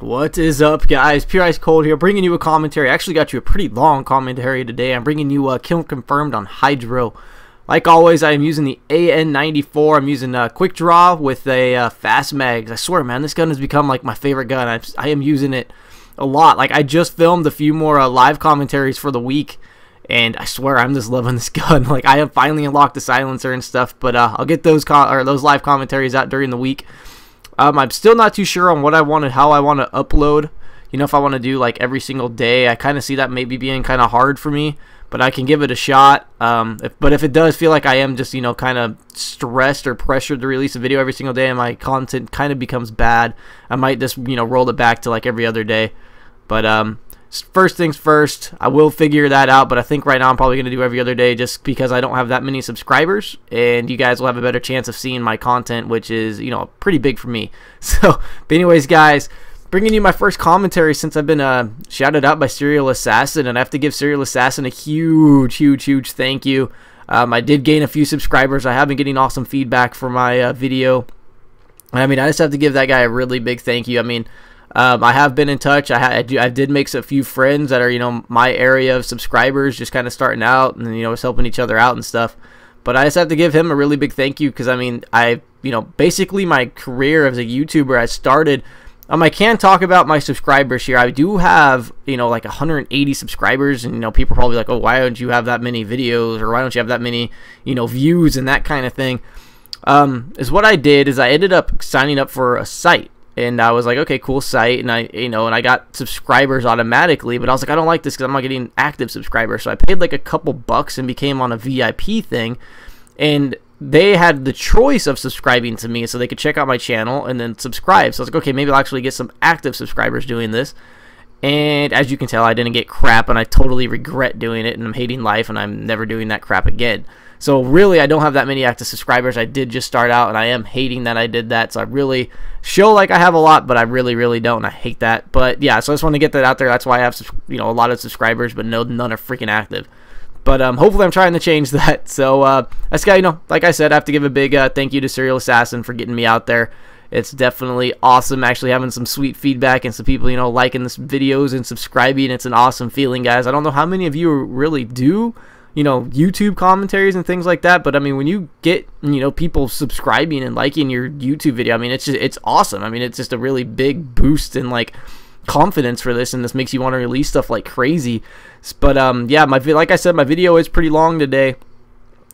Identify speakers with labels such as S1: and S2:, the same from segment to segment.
S1: What is up, guys? Pure Ice Cold here, bringing you a commentary. I actually got you a pretty long commentary today. I'm bringing you a uh, kill confirmed on Hydro. Like always, I am using the AN94. I'm using a uh, quick draw with a uh, fast mags. I swear, man, this gun has become like my favorite gun. I, I am using it a lot. Like I just filmed a few more uh, live commentaries for the week, and I swear I'm just loving this gun. Like I have finally unlocked the silencer and stuff. But uh, I'll get those or those live commentaries out during the week. Um, I'm still not too sure on what I want to, how I want to upload. You know, if I want to do like every single day, I kind of see that maybe being kind of hard for me. But I can give it a shot. Um, if, but if it does feel like I am just, you know, kind of stressed or pressured to release a video every single day and my content kind of becomes bad, I might just, you know, roll it back to like every other day. But um, first things first, I will figure that out, but I think right now I'm probably going to do every other day just because I don't have that many subscribers, and you guys will have a better chance of seeing my content, which is, you know, pretty big for me. So, but anyways, guys, bringing you my first commentary since I've been uh, shouted out by Serial Assassin, and I have to give Serial Assassin a huge, huge, huge thank you. Um, I did gain a few subscribers. I have been getting awesome feedback for my uh, video. I mean, I just have to give that guy a really big thank you. I mean, um, I have been in touch. I, I, do, I did make a few friends that are you know my area of subscribers, just kind of starting out, and you know, was helping each other out and stuff. But I just have to give him a really big thank you because I mean, I you know basically my career as a YouTuber, I started. Um, I can talk about my subscribers here. I do have, you know, like 180 subscribers, and you know, people probably like, oh, why don't you have that many videos, or why don't you have that many, you know, views and that kind of thing. Um, is what I did is I ended up signing up for a site and I was like, okay, cool site, and I, you know, and I got subscribers automatically, but I was like, I don't like this because I'm not getting active subscribers, so I paid like a couple bucks and became on a VIP thing, and they had the choice of subscribing to me, so they could check out my channel and then subscribe. So I was like, okay, maybe I'll actually get some active subscribers doing this. And as you can tell, I didn't get crap, and I totally regret doing it, and I'm hating life, and I'm never doing that crap again. So really, I don't have that many active subscribers. I did just start out, and I am hating that I did that. So I really show like I have a lot, but I really, really don't. I hate that. But yeah, so I just want to get that out there. That's why I have you know a lot of subscribers, but no, none are freaking active. But um, hopefully, I'm trying to change that. So uh, that's guy, you know, like I said, I have to give a big uh, thank you to Serial Assassin for getting me out there. It's definitely awesome actually having some sweet feedback and some people, you know, liking this videos and subscribing. It's an awesome feeling, guys. I don't know how many of you really do you know YouTube commentaries and things like that. But I mean, when you get you know people subscribing and liking your YouTube video, I mean, it's just it's awesome. I mean, it's just a really big boost in like confidence for this, and this makes you want to release stuff like crazy. But um, yeah, my like I said, my video is pretty long today.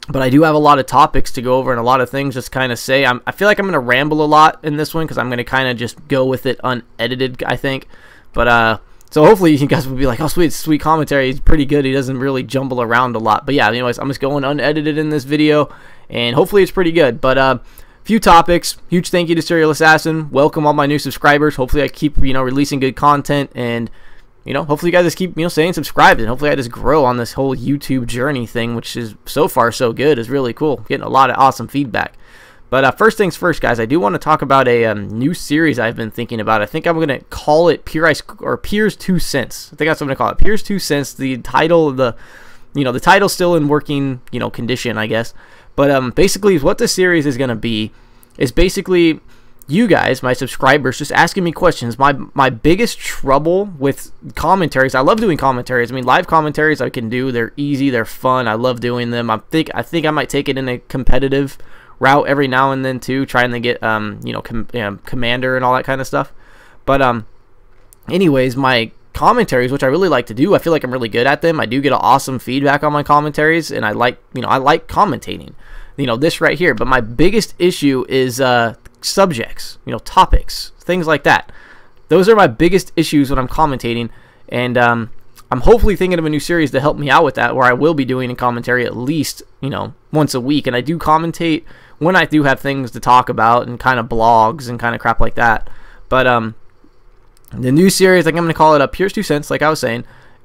S1: But I do have a lot of topics to go over and a lot of things just kind of say. I'm, I feel like I'm going to ramble a lot in this one because I'm going to kind of just go with it unedited, I think. But uh, so hopefully you guys will be like, oh sweet, sweet commentary. He's pretty good. He doesn't really jumble around a lot. But yeah, anyways, I'm just going unedited in this video, and hopefully it's pretty good. But uh, few topics. Huge thank you to Serial Assassin. Welcome all my new subscribers. Hopefully I keep you know releasing good content, and you know hopefully you guys just keep you know staying subscribed, and hopefully I just grow on this whole YouTube journey thing, which is so far so good. is really cool. Getting a lot of awesome feedback. But uh, first things first, guys, I do want to talk about a um, new series I've been thinking about. I think I'm going to call it Pure Ice or Pure's Two Cents. I think that's what I'm going to call it. Pure's Two Cents. The title, the you know, the title's still in working you know condition, I guess. But um, basically, what the series is going to be is basically you guys, my subscribers, just asking me questions. My my biggest trouble with commentaries, I love doing commentaries. I mean, live commentaries I can do. They're easy, they're fun. I love doing them. I think I think I might take it in a competitive route every now and then too, trying to get um you know, com you know commander and all that kind of stuff. But um, anyways, my commentaries, which I really like to do, I feel like I'm really good at them. I do get awesome feedback on my commentaries, and I like you know I like commentating. You know this right here. But my biggest issue is uh subjects, you know topics, things like that. Those are my biggest issues when I'm commentating, and um, I'm hopefully thinking of a new series to help me out with that, where I will be doing a commentary at least, you know, once a week. And I do commentate when I do have things to talk about and kind of blogs and kind of crap like that. But um, the new series, like I'm going to call it up Here's Two Cents, like I was saying.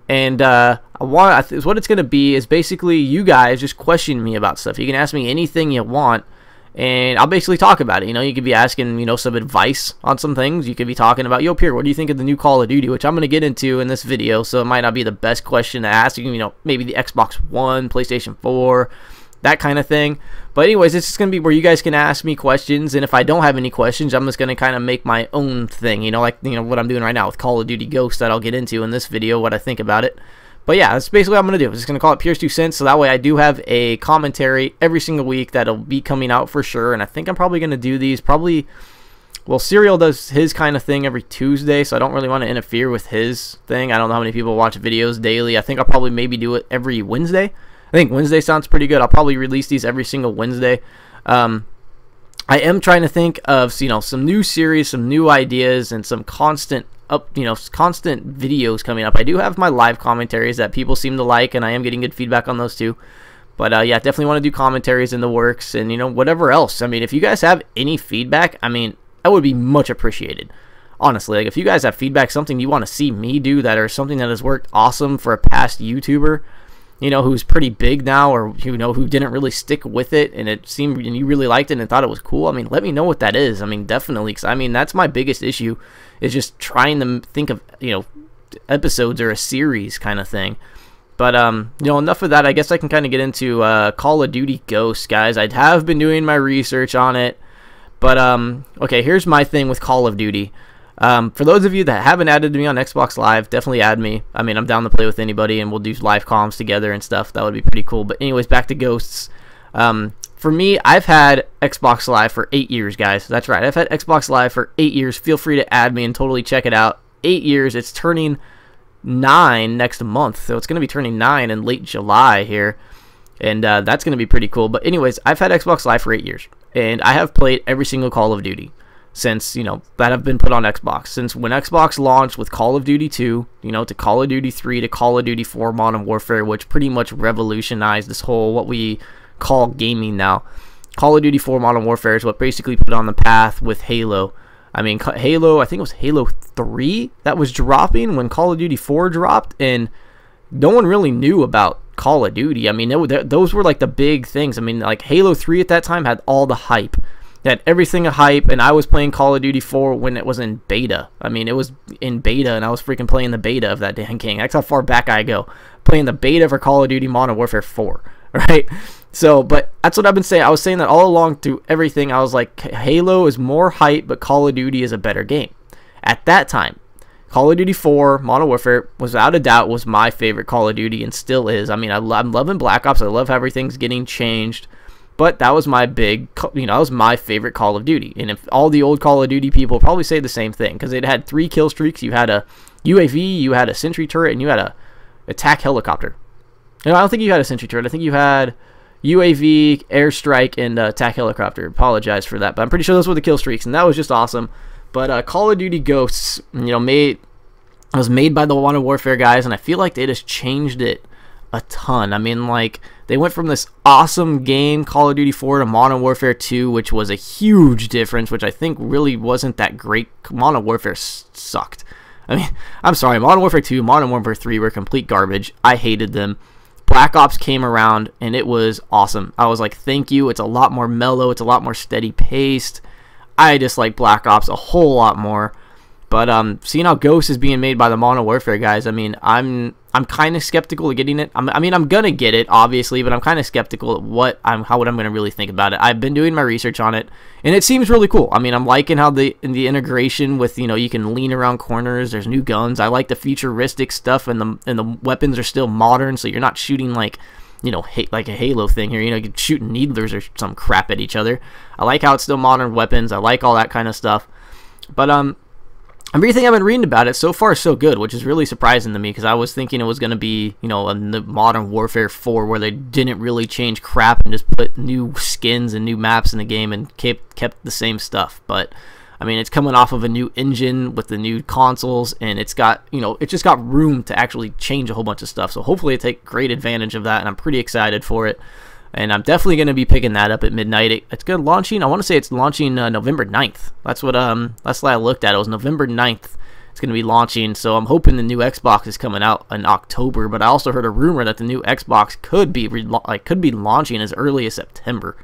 S1: And uh, I want what it's going to be is basically you guys just question me about stuff. You can ask me anything you want and I'll basically talk about it. You know, you could be asking, you know, some advice on some things. You could be talking about, yo, Pierre, what do you think of the new Call of Duty, which I'm going to get into in this video, so it might not be the best question to ask. You know, maybe the Xbox One, PlayStation 4, that kind of thing. But anyways, this is going to be where you guys can ask me questions, and if I don't have any questions, I'm just going to kind of make my own thing, you know, like you know what I'm doing right now with Call of Duty Ghost that I'll get into in this video, what I think about it. But yeah, that's basically what I'm going to do. I'm just going to call it Pierce 2 Cents, so that way I do have a commentary every single week that'll be coming out for sure, and I think I'm probably going to do these probably... Well, Serial does his kind of thing every Tuesday, so I don't really want to interfere with his thing. I don't know how many people watch videos daily. I think I'll probably maybe do it every Wednesday. I think Wednesday sounds pretty good. I'll probably release these every single Wednesday. Um, I am trying to think of you know some new series, some new ideas, and some constant up you know constant videos coming up. I do have my live commentaries that people seem to like, and I am getting good feedback on those too. But uh, yeah, definitely want to do commentaries in the works, and you know whatever else. I mean, if you guys have any feedback, I mean that would be much appreciated. Honestly, like if you guys have feedback, something you want to see me do that or something that has worked awesome for a past YouTuber, you know, who's pretty big now or you know who didn't really stick with it and it seemed and you really liked it and thought it was cool. I mean, let me know what that is. I mean, definitely cuz I mean, that's my biggest issue is just trying to think of, you know, episodes or a series kind of thing. But um, you know, enough of that. I guess I can kind of get into uh, Call of Duty Ghosts, guys. I have been doing my research on it, but um, okay. Here's my thing with Call of Duty. Um, for those of you that haven't added to me on Xbox Live, definitely add me. I mean, I'm down to play with anybody, and we'll do live comms together and stuff. That would be pretty cool. But anyways, back to Ghosts. Um, for me, I've had Xbox Live for eight years, guys. That's right. I've had Xbox Live for eight years. Feel free to add me and totally check it out. Eight years. It's turning nine next month, so it's going to be turning nine in late July here, and uh, that's going to be pretty cool. But anyways, I've had Xbox Live for eight years, and I have played every single Call of Duty since you know that have been put on Xbox since when Xbox launched with Call of Duty 2, you know, to Call of Duty 3 to Call of Duty 4 Modern Warfare, which pretty much revolutionized this whole what we call gaming now. Call of Duty 4 Modern Warfare is what basically put on the path with Halo. I mean, Halo, I think it was Halo 3 that was dropping when Call of Duty 4 dropped, and no one really knew about Call of Duty. I mean, it, those were like the big things. I mean, like Halo 3 at that time had all the hype had everything a hype, and I was playing Call of Duty 4 when it was in beta. I mean, it was in beta, and I was freaking playing the beta of that damn game. That's how far back I go. Playing the beta for Call of Duty Modern Warfare 4, right? So, but that's what I've been saying. I was saying that all along through everything. I was like, Halo is more hype, but Call of Duty is a better game. At that time, Call of Duty 4 Modern Warfare, without a doubt, was my favorite Call of Duty and still is. I mean, I am loving Black Ops. I love how everything's getting changed. But that was my big, you know, that was my favorite Call of Duty. And if all the old Call of Duty people probably say the same thing because it had three kill streaks. You had a UAV, you had a sentry turret, and you had a attack helicopter. No, I don't think you had a sentry turret. I think you had UAV, airstrike, and uh, attack helicopter. Apologize for that, but I'm pretty sure those were the kill streaks, and that was just awesome. But uh, Call of Duty Ghosts, you know, made was made by the Modern Warfare guys, and I feel like they just changed it a ton. I mean, like they went from this awesome game, Call of Duty 4, to Modern Warfare 2, which was a huge difference, which I think really wasn't that great. Modern Warfare sucked. I mean, I'm sorry, Modern Warfare 2, Modern Warfare 3 were complete garbage. I hated them. Black Ops came around and it was awesome. I was like, thank you. It's a lot more mellow, it's a lot more steady paced. I just like Black Ops a whole lot more. But um, seeing how Ghost is being made by the Modern Warfare guys, I mean, I'm I'm kind of skeptical of getting it. I'm, i mean, I'm gonna get it, obviously, but I'm kind of skeptical of what I'm how what I'm gonna really think about it. I've been doing my research on it, and it seems really cool. I mean, I'm liking how the in the integration with you know you can lean around corners. There's new guns. I like the futuristic stuff, and the and the weapons are still modern, so you're not shooting like you know, like a Halo thing here. You know, shooting needlers or some crap at each other. I like how it's still modern weapons. I like all that kind of stuff. But um, everything I've been reading about it so far is so good, which is really surprising to me because I was thinking it was going to be, you know, a Modern Warfare 4 where they didn't really change crap and just put new skins and new maps in the game and kept kept the same stuff. But I mean, it's coming off of a new engine with the new consoles, and it's got, you know, it just got room to actually change a whole bunch of stuff. So hopefully, they take great advantage of that, and I'm pretty excited for it and I'm definitely going to be picking that up at midnight. It, it's good launching. I want to say it's launching uh, November 9th. That's what um that's what I looked at. It was November 9th. It's going to be launching. So I'm hoping the new Xbox is coming out in October. But I also heard a rumor that the new Xbox could be like could be launching as early as September.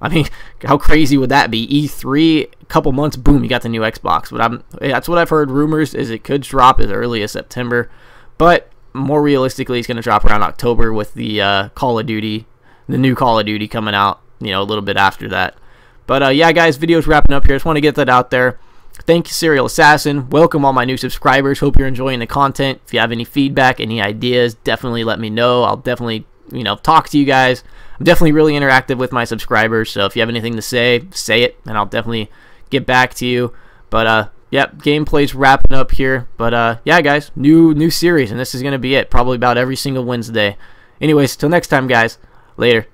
S1: I mean, how crazy would that be? E3, a couple months, boom, you got the new Xbox. But I'm that's what I've heard. Rumors is it could drop as early as September, but more realistically, it's going to drop around October with the uh, Call of Duty the new Call of Duty coming out, you know, a little bit after that. But uh, yeah, guys, video's wrapping up here. I just want to get that out there. Thank you, Serial Assassin. Welcome all my new subscribers. Hope you're enjoying the content. If you have any feedback, any ideas, definitely let me know. I'll definitely, you know, talk to you guys. I'm definitely really interactive with my subscribers. So if you have anything to say, say it, and I'll definitely get back to you. But uh, yep, gameplay's wrapping up here. But uh, yeah, guys, new new series, and this is gonna be it. Probably about every single Wednesday. Anyways, till next time, guys. Later.